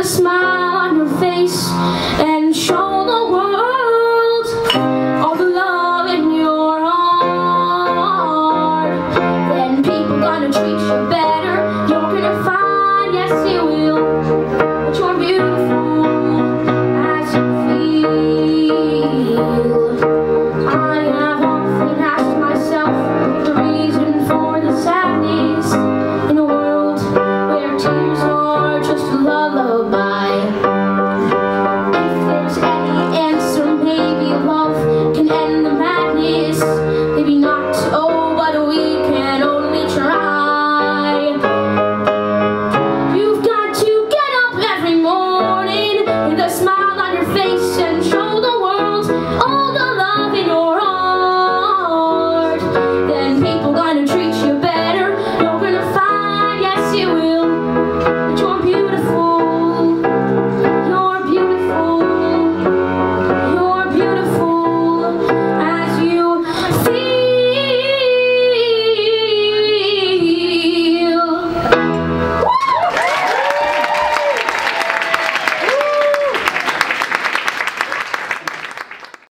a smile on your face and show the world all the love in your heart. Then people gonna treat you better. You're gonna find, yes you will, but you're beautiful as you feel.